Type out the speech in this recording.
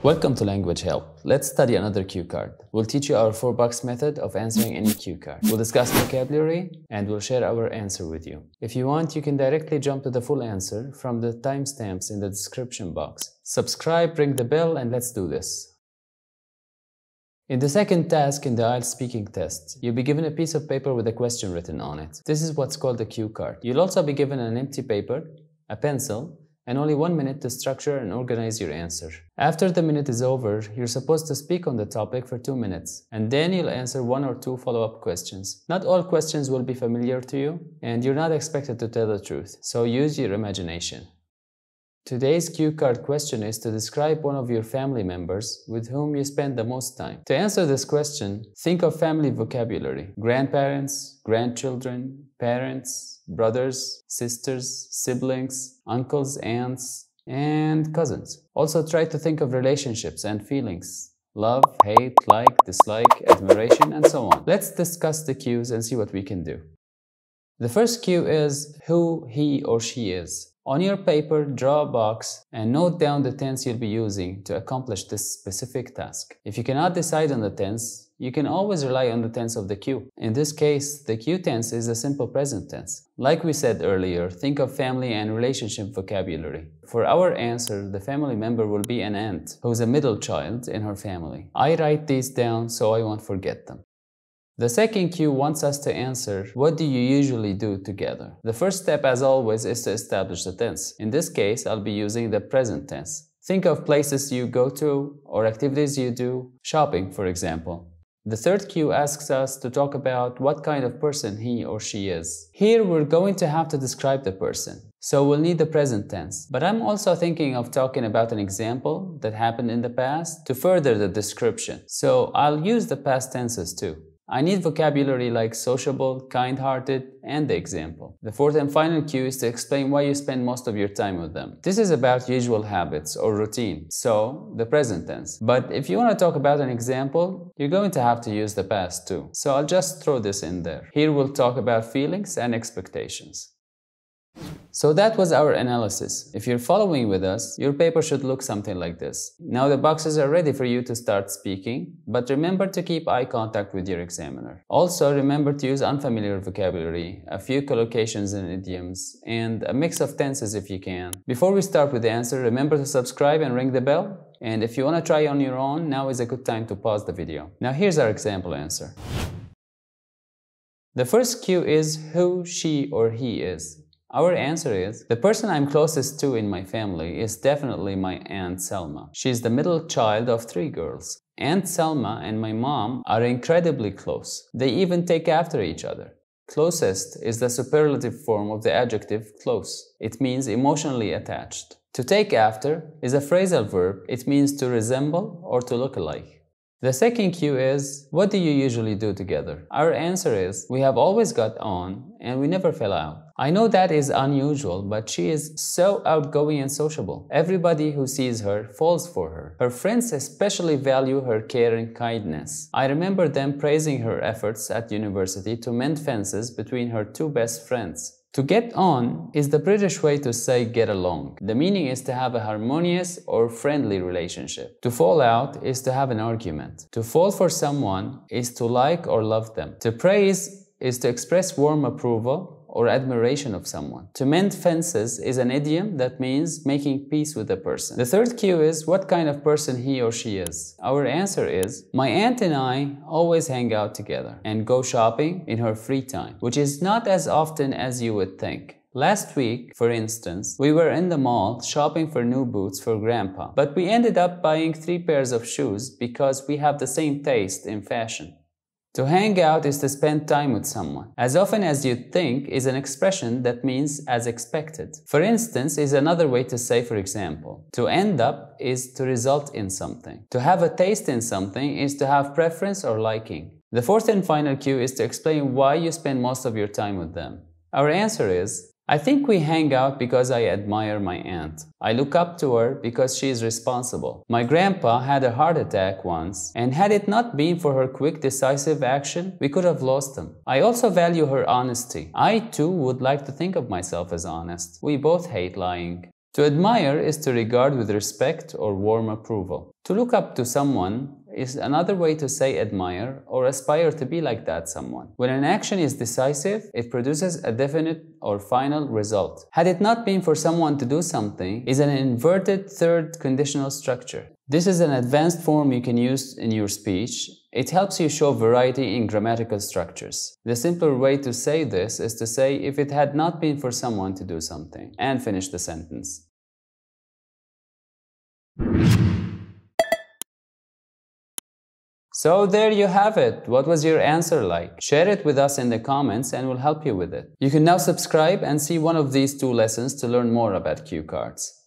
Welcome to Language Help. Let's study another cue card. We'll teach you our four box method of answering any cue card. We'll discuss vocabulary and we'll share our answer with you. If you want, you can directly jump to the full answer from the timestamps in the description box. Subscribe, ring the bell, and let's do this. In the second task in the IELTS speaking test, you'll be given a piece of paper with a question written on it. This is what's called a cue card. You'll also be given an empty paper, a pencil, and only one minute to structure and organize your answer. After the minute is over, you're supposed to speak on the topic for two minutes, and then you'll answer one or two follow-up questions. Not all questions will be familiar to you, and you're not expected to tell the truth, so use your imagination. Today's cue card question is to describe one of your family members with whom you spend the most time. To answer this question, think of family vocabulary. Grandparents, grandchildren, parents, brothers, sisters, siblings, uncles, aunts, and cousins. Also try to think of relationships and feelings. Love, hate, like, dislike, admiration, and so on. Let's discuss the cues and see what we can do. The first cue is who he or she is. On your paper, draw a box and note down the tense you'll be using to accomplish this specific task. If you cannot decide on the tense, you can always rely on the tense of the cue. In this case, the cue tense is the simple present tense. Like we said earlier, think of family and relationship vocabulary. For our answer, the family member will be an aunt, who's a middle child in her family. I write these down so I won't forget them. The second cue wants us to answer, what do you usually do together? The first step, as always, is to establish the tense. In this case, I'll be using the present tense. Think of places you go to or activities you do, shopping, for example. The third cue asks us to talk about what kind of person he or she is. Here we're going to have to describe the person, so we'll need the present tense. But I'm also thinking of talking about an example that happened in the past to further the description. So I'll use the past tenses too. I need vocabulary like sociable, kind-hearted, and the example. The fourth and final cue is to explain why you spend most of your time with them. This is about usual habits or routine, so the present tense. But if you want to talk about an example, you're going to have to use the past too. So I'll just throw this in there. Here we'll talk about feelings and expectations. So that was our analysis. If you're following with us, your paper should look something like this. Now the boxes are ready for you to start speaking, but remember to keep eye contact with your examiner. Also remember to use unfamiliar vocabulary, a few collocations and idioms, and a mix of tenses if you can. Before we start with the answer, remember to subscribe and ring the bell. And if you want to try on your own, now is a good time to pause the video. Now here's our example answer. The first cue is who she or he is. Our answer is the person I'm closest to in my family is definitely my Aunt Selma. She's the middle child of three girls. Aunt Selma and my mom are incredibly close. They even take after each other. Closest is the superlative form of the adjective close. It means emotionally attached. To take after is a phrasal verb. It means to resemble or to look alike. The second cue is, what do you usually do together? Our answer is, we have always got on and we never fell out. I know that is unusual, but she is so outgoing and sociable. Everybody who sees her falls for her. Her friends especially value her care and kindness. I remember them praising her efforts at university to mend fences between her two best friends. To get on is the British way to say get along. The meaning is to have a harmonious or friendly relationship. To fall out is to have an argument. To fall for someone is to like or love them. To praise is to express warm approval or admiration of someone. To mend fences is an idiom that means making peace with a person. The third cue is what kind of person he or she is. Our answer is, my aunt and I always hang out together and go shopping in her free time, which is not as often as you would think. Last week, for instance, we were in the mall shopping for new boots for grandpa, but we ended up buying three pairs of shoes because we have the same taste in fashion. To hang out is to spend time with someone. As often as you think is an expression that means as expected. For instance is another way to say for example. To end up is to result in something. To have a taste in something is to have preference or liking. The fourth and final cue is to explain why you spend most of your time with them. Our answer is I think we hang out because I admire my aunt. I look up to her because she is responsible. My grandpa had a heart attack once, and had it not been for her quick, decisive action, we could have lost him. I also value her honesty. I too would like to think of myself as honest. We both hate lying. To admire is to regard with respect or warm approval. To look up to someone is another way to say admire or aspire to be like that someone. When an action is decisive, it produces a definite or final result. Had it not been for someone to do something is an inverted third conditional structure. This is an advanced form you can use in your speech. It helps you show variety in grammatical structures. The simpler way to say this is to say if it had not been for someone to do something and finish the sentence. So there you have it. What was your answer like? Share it with us in the comments and we'll help you with it. You can now subscribe and see one of these two lessons to learn more about cue cards.